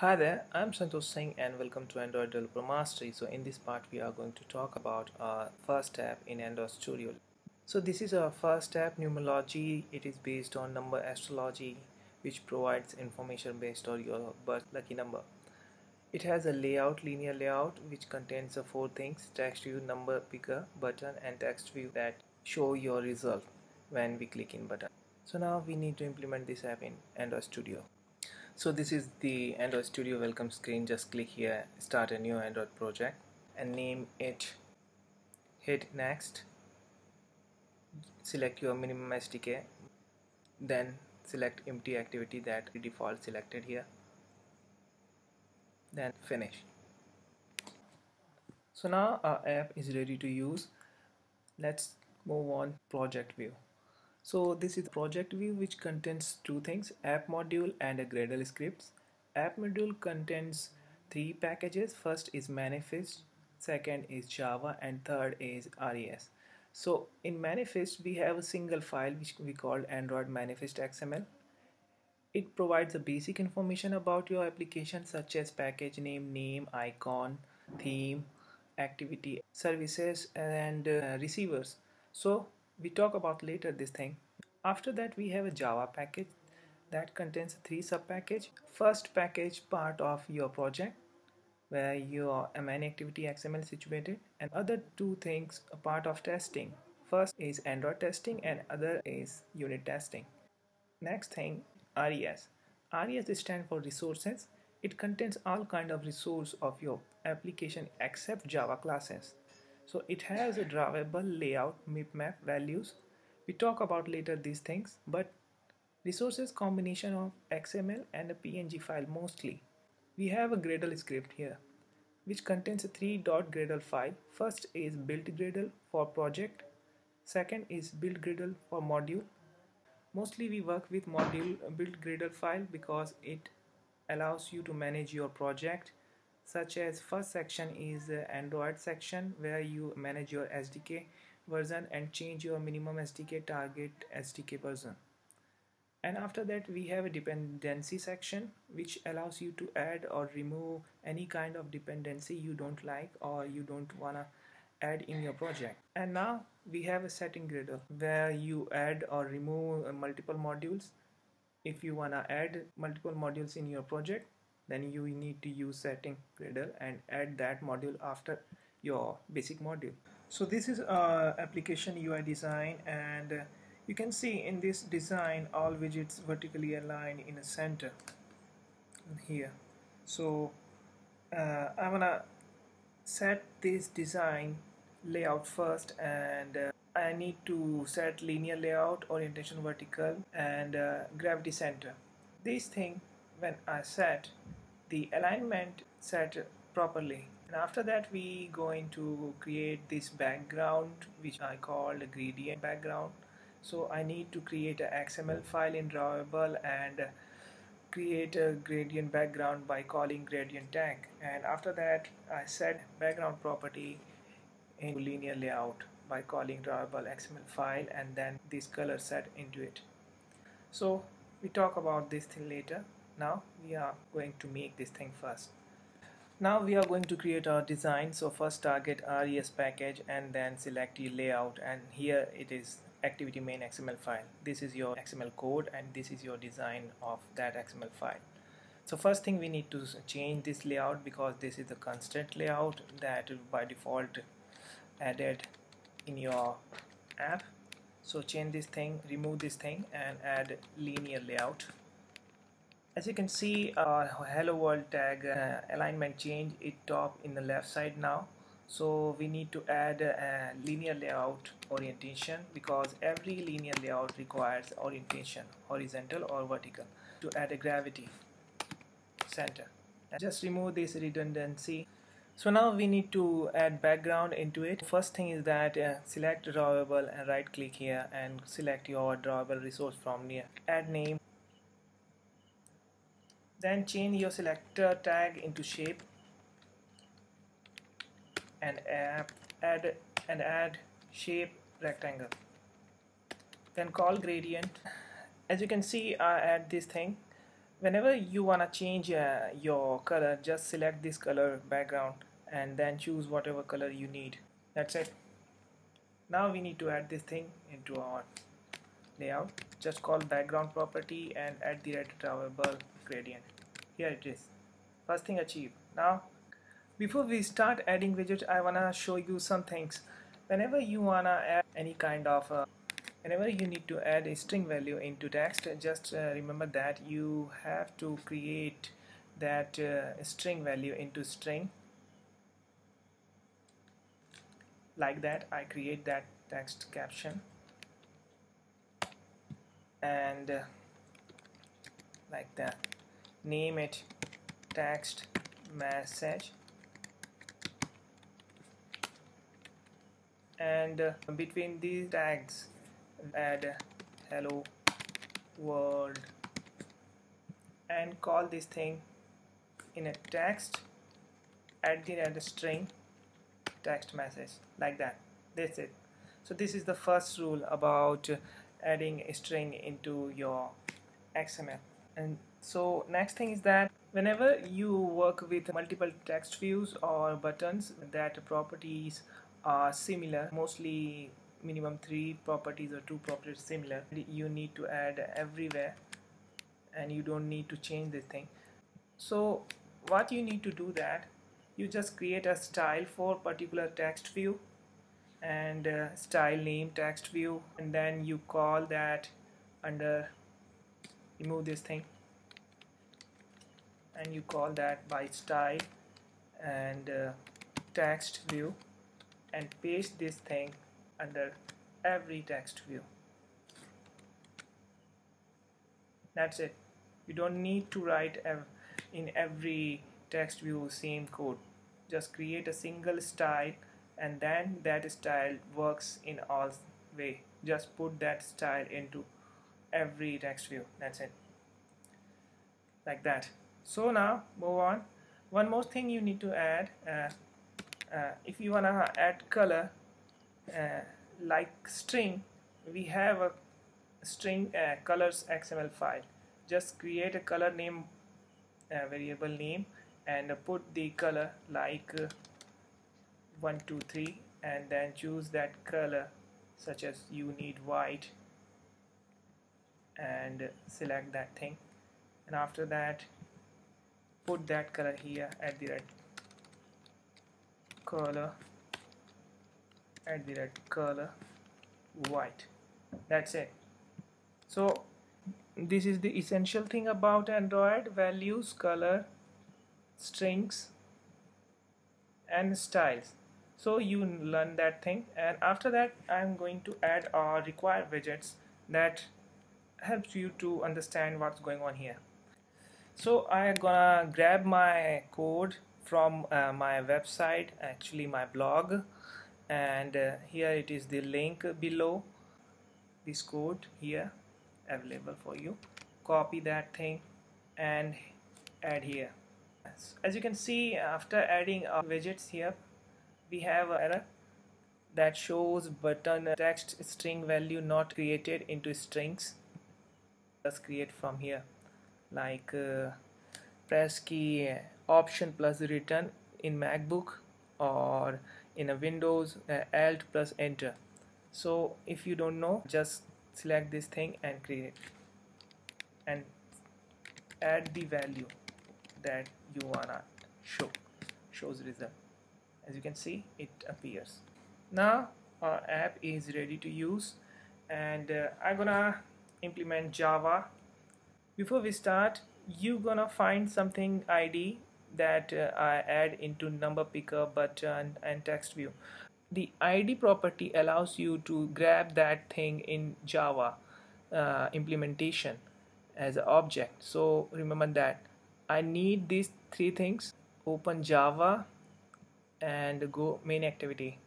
Hi there, I'm Santosh Singh and welcome to Android Developer Mastery. So in this part we are going to talk about our first app in Android Studio. So this is our first app, Numerology. It is based on number astrology which provides information based on your birth lucky number. It has a layout, linear layout which contains the four things, text view, number picker, button and text view that show your result when we click in button. So now we need to implement this app in Android Studio so this is the Android Studio welcome screen. Just click here start a new Android project and name it hit next. Select your minimum SDK then select empty activity that default selected here. Then finish. So now our app is ready to use. Let's move on project view so this is project view which contains two things app module and a Gradle scripts. App module contains three packages. First is Manifest, second is Java and third is RES. So in Manifest we have a single file which we call Android Manifest XML. It provides the basic information about your application such as package name, name, icon, theme, activity, services and uh, receivers. So we talk about later this thing. After that we have a java package that contains three sub package first package part of your project where your main activity xml is situated and other two things a part of testing. First is android testing and other is unit testing. Next thing res res stands for resources. It contains all kind of resource of your application except java classes so it has a drawable layout map values. We talk about later these things but resources combination of XML and a PNG file mostly. We have a Gradle script here which contains a three dot Gradle file. First is build Gradle for project. Second is build Gradle for module. Mostly we work with module build Gradle file because it allows you to manage your project such as first section is Android section where you manage your SDK version and change your minimum SDK target SDK version. And after that we have a dependency section which allows you to add or remove any kind of dependency you don't like or you don't wanna add in your project. And now we have a setting Gradle where you add or remove multiple modules. If you wanna add multiple modules in your project then you need to use setting Gradle and add that module after your basic module. So this is uh, application UI design and uh, you can see in this design all widgets vertically aligned in a center here. So uh, I'm gonna set this design layout first and uh, I need to set linear layout orientation vertical and uh, gravity center. This thing when I set the alignment set properly. And after that we going to create this background which I called a gradient background. So I need to create a XML file in drawable and create a gradient background by calling gradient tag. And after that I set background property in linear layout by calling drawable XML file and then this color set into it. So we talk about this thing later now we are going to make this thing first. Now we are going to create our design. So first target res package and then select your layout. And here it is activity main xml file. This is your xml code and this is your design of that xml file. So first thing we need to change this layout because this is the constraint layout that by default added in your app. So change this thing remove this thing and add linear layout as you can see our hello world tag uh, alignment change it top in the left side now. So we need to add a linear layout orientation because every linear layout requires orientation horizontal or vertical to add a gravity center. And just remove this redundancy. So now we need to add background into it. First thing is that uh, select drawable and right click here and select your drawable resource from near. Add name then change your selector tag into shape and add, and add shape rectangle. Then call gradient. As you can see I add this thing. Whenever you wanna change uh, your color just select this color background and then choose whatever color you need. That's it. Now we need to add this thing into our layout. Just call background property and add the drawable gradient here it is. First thing achieved. Now before we start adding widgets I wanna show you some things. Whenever you wanna add any kind of uh, whenever you need to add a string value into text just uh, remember that you have to create that uh, string value into string. Like that I create that text caption. And uh, like that name it. Text. Message. And uh, between these tags add hello world. And call this thing in a text. Add the string. Text message. Like that. That's it. So this is the first rule about adding a string into your XML and so next thing is that whenever you work with multiple text views or buttons that properties are similar mostly minimum three properties or two properties similar you need to add everywhere and you don't need to change this thing. So what you need to do that you just create a style for particular text view and uh, style name text view and then you call that under remove this thing and you call that by style and uh, text view and paste this thing under every text view. That's it. You don't need to write ev in every text view same code. Just create a single style and then that style works in all way. Just put that style into every text view. That's it. Like that so now move on. One more thing you need to add uh, uh, if you wanna add color uh, like string we have a string uh, colors XML file. Just create a color name uh, variable name and put the color like uh, 123 and then choose that color such as you need white and select that thing. And after that put that color here at the red color at the red color white. That's it. So this is the essential thing about Android values color strings and styles. So you learn that thing and after that I'm going to add our required widgets that helps you to understand what's going on here so I'm gonna grab my code from uh, my website actually my blog and uh, here it is the link below. This code here available for you. Copy that thing and add here. As you can see after adding our widgets here we have an error that shows button text string value not created into strings. Let's create from here like uh, press key option plus return in MacBook or in a Windows uh, Alt plus enter. So if you don't know just select this thing and create and add the value that you wanna show shows result. As you can see it appears. Now our app is ready to use and uh, I'm gonna implement Java before we start you gonna find something ID that uh, I add into number picker button and text view. The ID property allows you to grab that thing in Java uh, implementation as an object. So remember that. I need these three things. Open Java and go main activity.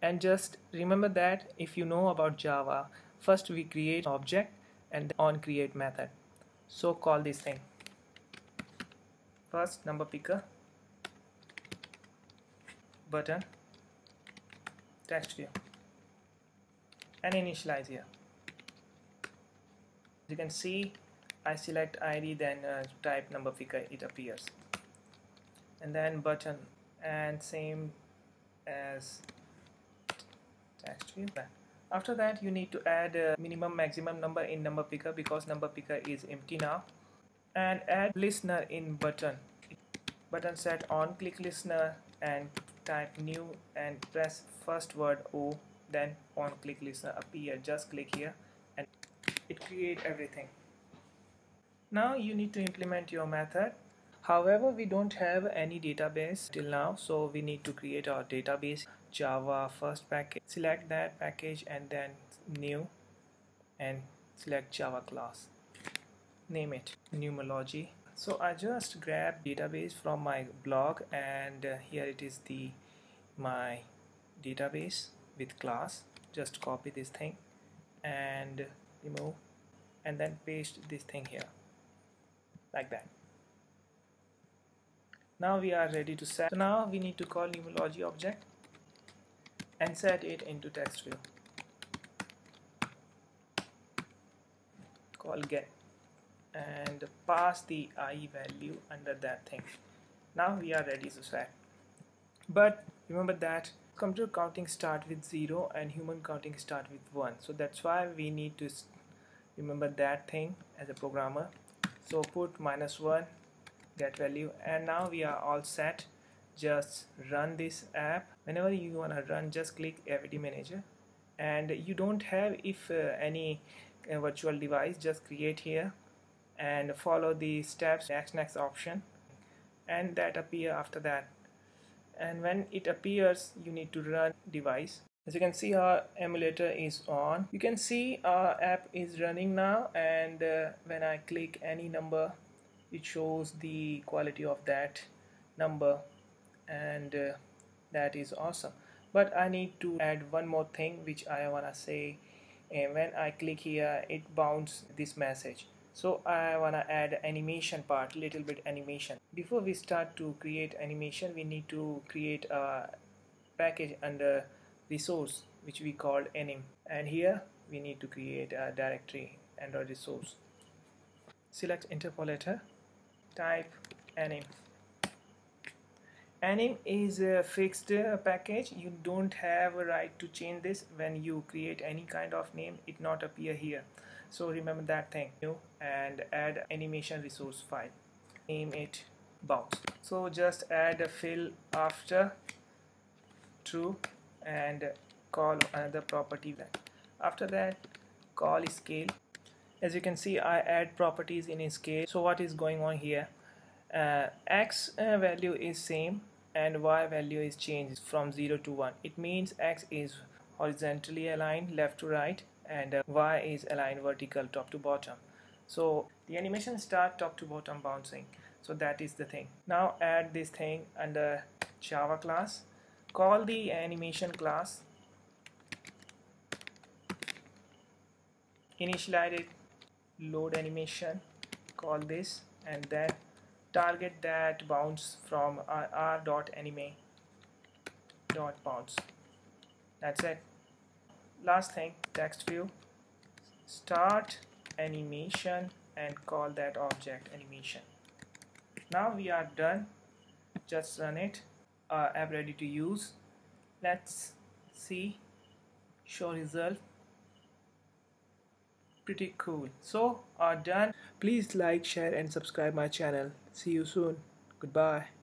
And just remember that if you know about Java first we create object and on create method so call this thing. First number picker. Button. Text view. And initialize here. You can see I select ID then uh, type number picker. It appears. And then button. And same as text view after that you need to add a minimum maximum number in number picker because number picker is empty now. And add listener in button. Button set on click listener and type new and press first word O then on click listener appear just click here and it create everything. Now you need to implement your method however we don't have any database till now so we need to create our database java first package select that package and then new and select java class. Name it numerology so I just grab database from my blog and uh, here it is the my database with class. Just copy this thing and remove and then paste this thing here like that now we are ready to set. So now we need to call numerology object and set it into text view call get and pass the i value under that thing. Now we are ready to set. But remember that computer counting start with 0 and human counting start with 1 so that's why we need to remember that thing as a programmer. So put minus 1 get value. And now we are all set. Just run this app. Whenever you want to run just click AVD manager. And you don't have if uh, any uh, virtual device just create here and follow the steps next next option. And that appear after that. And when it appears you need to run device. As you can see our emulator is on. You can see our app is running now. And uh, when I click any number it shows the quality of that number and uh, that is awesome. But I need to add one more thing which I wanna say. And when I click here it bounce this message. So I wanna add animation part little bit animation. Before we start to create animation we need to create a package under resource which we called anim. And here we need to create a directory and a resource. Select interpolator type anim. Anim is a fixed package. You don't have a right to change this. When you create any kind of name it not appear here. So remember that thing. New and add animation resource file. Name it bounce so just add a fill after true and call another property. Then after that call scale as you can see I add properties in a scale. So what is going on here? Uh, x uh, value is same and y value is changed from 0 to 1 it means x is horizontally aligned left to right and uh, y is aligned vertical top to bottom. So the animation start top to bottom bouncing. So that is the thing. Now add this thing under java class. Call the animation class. Initialize it load animation call this and then target that bounce from r, dot anim dot bounce. That's it. Last thing text view. Start animation and call that object animation. Now we are done. Just run it. Uh, app ready to use. Let's see. Show result pretty cool. So are done. Please like share and subscribe my channel. See you soon. Goodbye